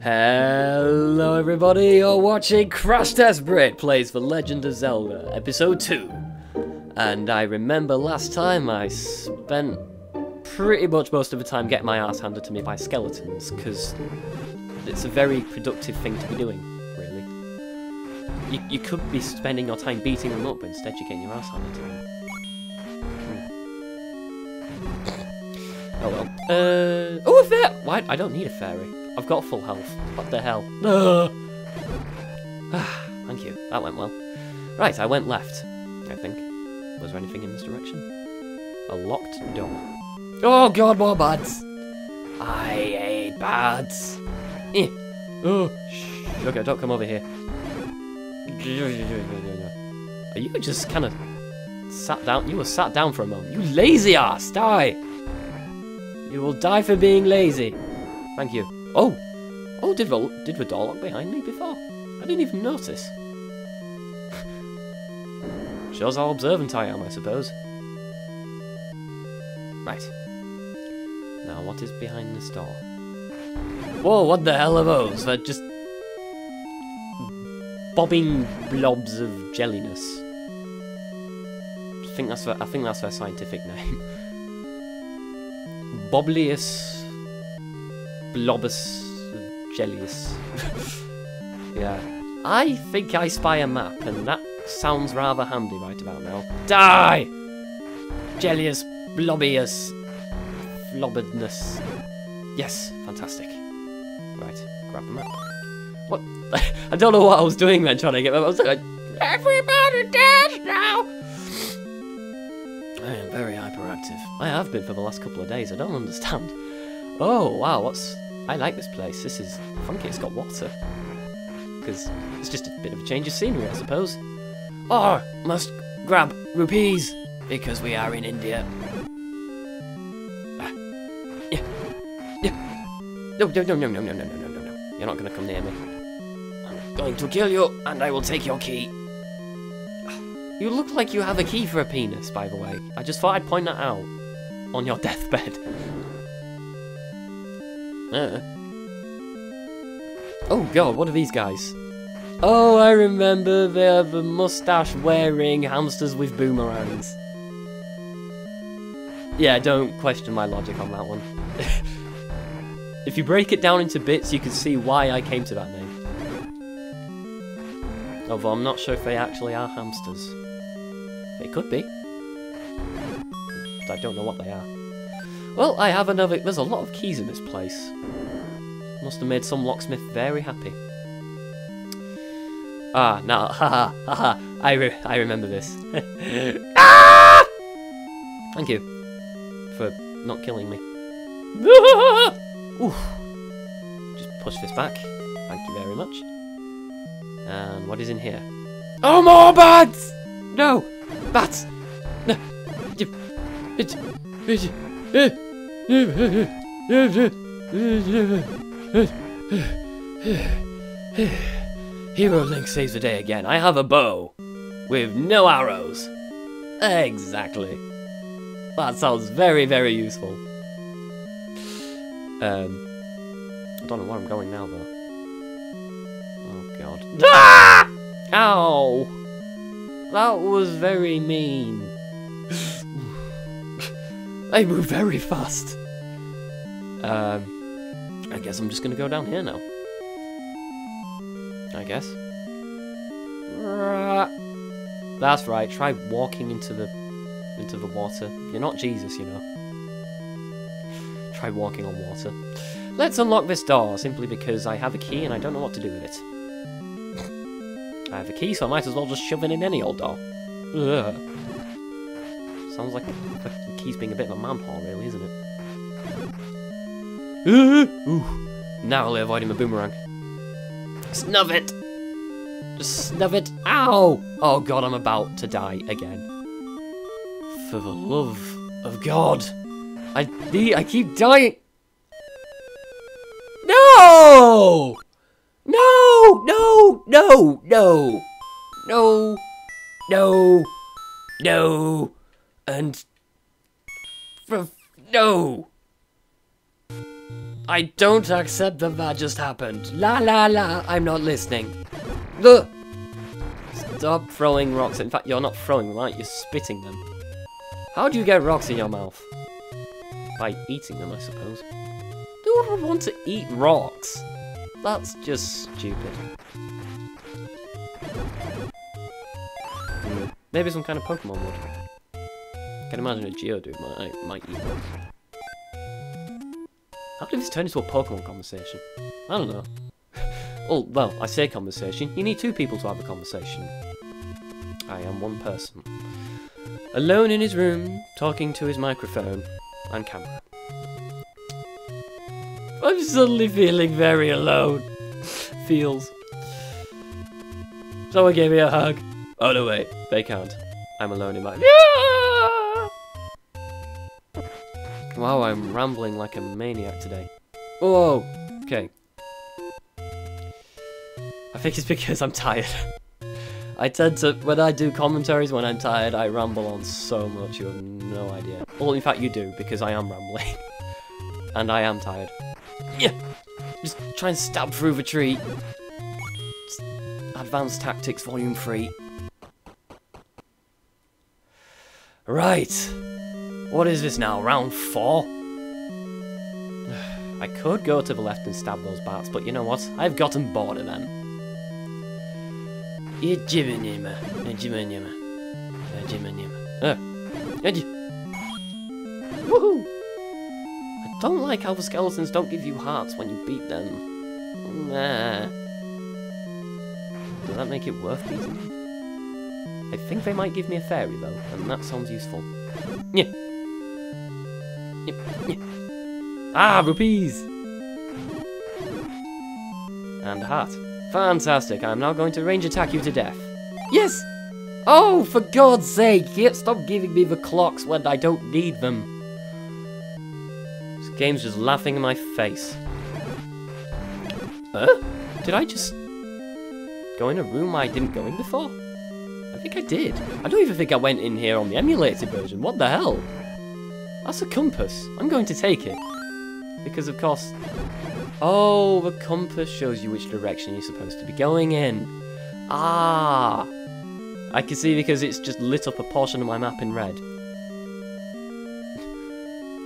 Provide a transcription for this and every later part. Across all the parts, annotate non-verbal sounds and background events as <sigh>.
Hello everybody, you're watching Crash Test Brit plays The Legend of Zelda, Episode 2. And I remember last time I spent pretty much most of the time getting my ass handed to me by skeletons, because it's a very productive thing to be doing, really. You, you could be spending your time beating them up, but instead you're getting your ass handed to them. Hmm. Oh well. Uh, oh, a fair! Why? I don't need a fairy. I've got full health. What the hell? <sighs> Ah, Thank you. That went well. Right, I went left, I think. Was there anything in this direction? A locked door. Oh god, more bats! I hate bats! Eh. Oh, sugar, don't come over here. Are you just kind of sat down? You were sat down for a moment. You lazy ass! Die! You will die for being lazy. Thank you. Oh! Oh, did the, did the door lock behind me before? I didn't even notice. <laughs> Shows how observant I am, I suppose. Right. Now, what is behind this door? Whoa, what the hell are those? They're just... bobbing blobs of jelliness. I think that's their, I think that's their scientific <laughs> name. Boblius Blobus Jellius. yeah. I think I spy a map, and that sounds rather handy right about now. Die! Jellius Blobius Flobbedness. Yes, fantastic. Right, grab the map. What? <laughs> I don't know what I was doing then trying to get I was like, everybody dance now! I am very hyperactive. I have been for the last couple of days, I don't understand. Oh, wow, what's... I like this place. This is funky. It's got water. Because it's just a bit of a change of scenery, I suppose. Oh, must grab rupees because we are in India. No, no, no, no, no, no, no, no, no, no. You're not going to come near me. I'm going to kill you, and I will take your key. You look like you have a key for a penis, by the way. I just thought I'd point that out on your deathbed. Uh. Oh god, what are these guys? Oh, I remember they're the mustache-wearing hamsters with boomerangs. Yeah, don't question my logic on that one. <laughs> if you break it down into bits, you can see why I came to that name. Although I'm not sure if they actually are hamsters. They could be. But I don't know what they are. Well, I have another... There's a lot of keys in this place. Must have made some locksmith very happy. Ah, now, <laughs> haha, haha, I, re I remember this. <laughs> ah! Thank you for not killing me. <laughs> Oof. Just push this back. Thank you very much. And what is in here? Oh, more bats! No! Bats! No! Hero Link saves the day again. I have a bow with no arrows. Exactly. That sounds very, very useful. Um, I don't know where I'm going now, though. Oh, God. Ah! Ow! That was very mean. I move very fast. Um, I guess I'm just gonna go down here now. I guess. That's right, try walking into the into the water. You're not Jesus, you know. Try walking on water. Let's unlock this door, simply because I have a key and I don't know what to do with it. I have a key, so I might as well just shove it in any old door. Ugh. Sounds like the key's being a bit of a manhole, really, isn't it? Ooh. Narrowly avoiding the boomerang. Snub it! Just snub it. Ow! Oh god, I'm about to die again. For the love of God. I I keep dying. No! No! No! No! No! No! No! No! And... No! I don't accept that that just happened. La la la, I'm not listening. Ugh. Stop throwing rocks. In fact, you're not throwing them, right? You're spitting them. How do you get rocks in your mouth? By eating them, I suppose. Who would want to eat rocks? That's just stupid. Hmm, Maybe some kind of Pokemon would. I can imagine a Geodude might, might eat those. How did this turn into a Pokemon conversation? I don't know. <laughs> oh, well, I say conversation. You need two people to have a conversation. I am one person. Alone in his room, talking to his microphone and camera. I'm suddenly feeling very alone. <laughs> Feels. Someone gave me a hug. Oh no, wait, they can't. I'm alone in my. <laughs> Wow, I'm rambling like a maniac today. Oh, okay. I think it's because I'm tired. I tend to, when I do commentaries when I'm tired, I ramble on so much, you have no idea. Well, in fact, you do, because I am rambling. <laughs> and I am tired. Yeah! Just try and stab through the tree. Advanced Tactics Volume 3. Right. What is this now, round 4? <sighs> I could go to the left and stab those bats, but you know what? I've gotten bored of them. Uh, Woohoo! I don't like how the skeletons don't give you hearts when you beat them. Nah. Does that make it worth beating? I think they might give me a fairy though, and that sounds useful. Yeah. Ah, rupees! And a heart. Fantastic, I'm now going to range attack you to death. Yes! Oh, for God's sake, stop giving me the clocks when I don't need them. This game's just laughing in my face. Huh? Did I just go in a room I didn't go in before? I think I did. I don't even think I went in here on the emulated version. What the hell? That's a compass. I'm going to take it. Because, of course... Oh, the compass shows you which direction you're supposed to be going in. Ah! I can see because it's just lit up a portion of my map in red.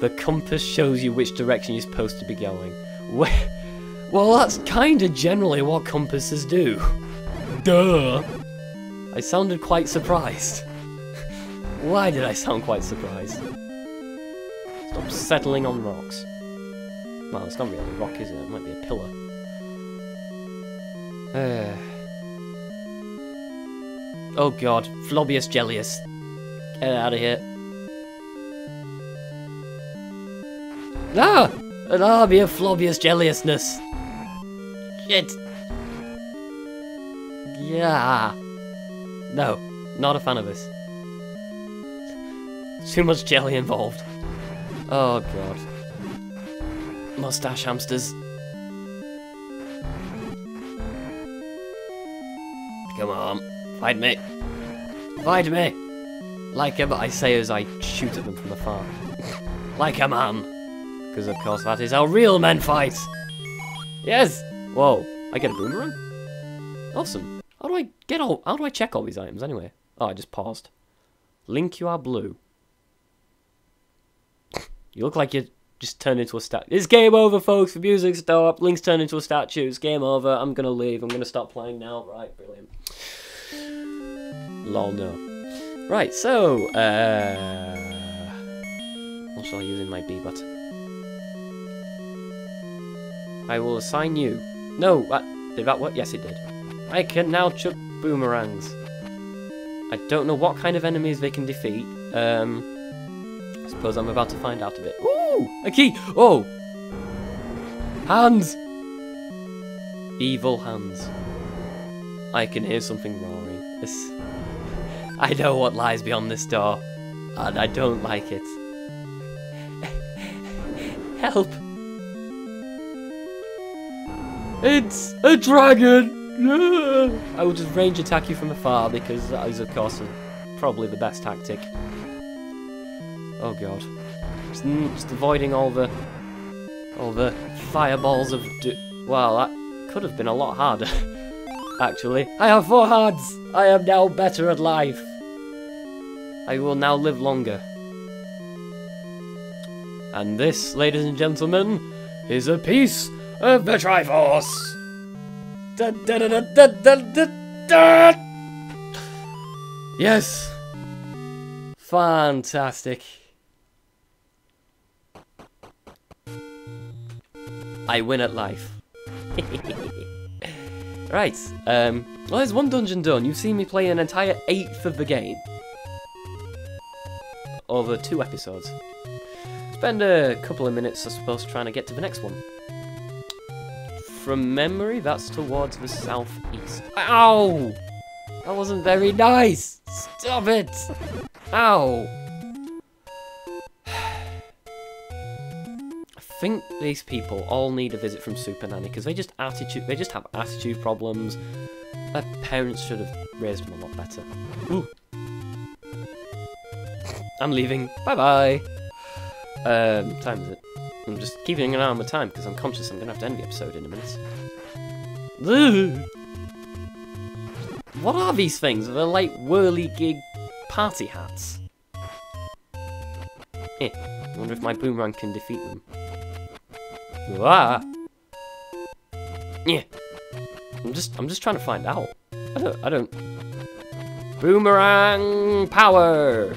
the compass shows you which direction you're supposed to be going. Well, that's kind of generally what compasses do. Duh! I sounded quite surprised. <laughs> Why did I sound quite surprised? Stop settling on rocks. Well, it's not really a rock, is it? It might be a pillar. <sighs> Oh god, Flobbius Jellius. Get out of here. Ah! An army of Flobbius Jelliusness! Shit! Yeah. No, not a fan of this. <laughs> Too much jelly involved. Oh god. Mustache hamsters. Come on, fight me. Fight me! Like a, I say as I shoot at them from afar. like a man. Because of course that is how real men fight. Yes! Whoa, I get a boomerang? Awesome. How do I get all, how do I check all these items anyway? Oh, I just paused. Link, you are blue. You look like you just turned into a statue. It's game over, folks. The music stopped. Link's turned into a statue. It's game over. I'm gonna leave. I'm gonna stop playing now. Right, brilliant. Lol, no. Right, so, uh... What shall I use in my B button? I will assign you. No, that, did that work? Yes, it did. I can now chuck boomerangs. I don't know what kind of enemies they can defeat. Um, I'm about to find out a bit. Ooh! A key! Oh! Hands! Evil hands. I can hear something roaring. This... I know what lies beyond this door, and I don't like it. <laughs> Help! It's a dragon! <laughs> I will just range attack you from afar because that is, of course, probably the best tactic. Oh god. Just, mm, just avoiding all the over fireballs of Well, that could have been a lot harder, <laughs> actually. I have four hearts! I am now better at life. I will now live longer. And this, ladies and gentlemen, is a piece of the Triforce! Da, da, da. Yes! Fantastic. I win at life. <laughs> right, um, well there's one dungeon done. You've seen me play an entire eighth of the game. Over two episodes. Spend a couple of minutes, I suppose, trying to get to the next one. From memory, that's towards the southeast. Ow! That wasn't very nice! Stop it! Ow! Think these people all need a visit from Super Nanny because they just attitude they just have attitude problems. Their parents should have raised them a lot better. Ooh. I'm leaving. Bye bye. Um, time is it? I'm just keeping an eye on the time because I'm conscious I'm gonna have to end the episode in a minute. Ugh. What are these things? They're like whirly-gig party hats. Eh, I wonder if my boomerang can defeat them. Ah. Yeah. I'm just I'm just trying to find out. I don't I don't Boomerang power!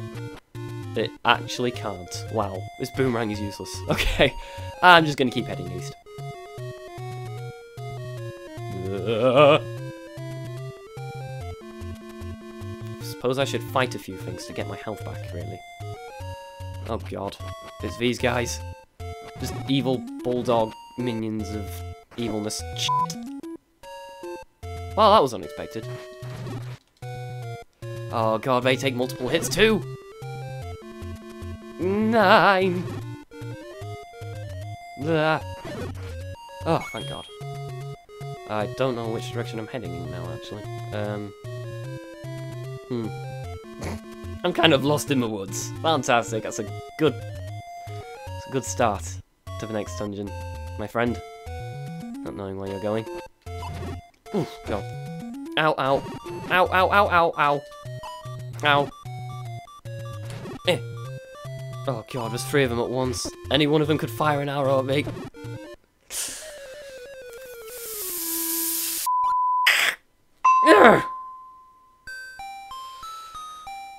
It actually can't. Wow. This boomerang is useless. <laughs> Okay. I'm just gonna keep heading east. Uh. Suppose I should fight a few things to get my health back, really. Oh god. It's these guys. Just evil bulldog minions of evilness. Well, that was unexpected. Oh god, they take multiple hits too! Nine! Ah. Oh, thank god. I don't know which direction I'm heading in now, actually. Um... Hmm. <laughs> I'm kind of lost in the woods. Fantastic, that's a good... It's a good start to the next dungeon, my friend. Not knowing where you're going. Ooh, God. Ow, ow. Ow, ow, ow, ow, ow. Ow. Eh. Oh god, there's three of them at once. Any one of them could fire an arrow at me.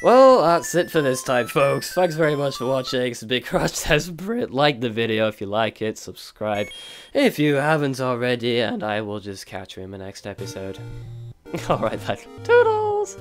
Well, that's it for this time, folks. Thanks very much for watching. It's a Big Crash Test Brit. Like the video if you like it. Subscribe if you haven't already. And I will just catch you in the next episode. <laughs> Alright then. Toodles!